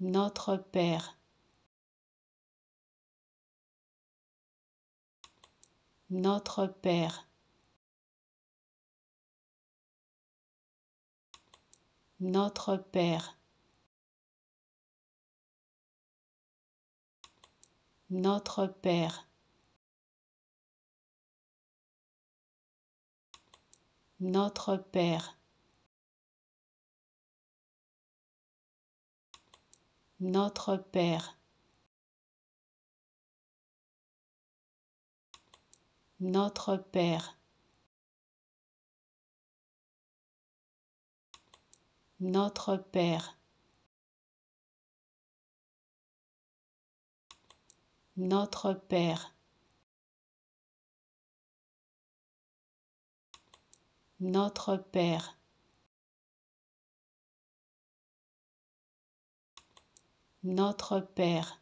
Notre Père. Notre Père. Notre Père. Notre Père. Notre Père. Notre Père. Notre Père. Notre Père. Notre Père. Notre Père. Notre Père.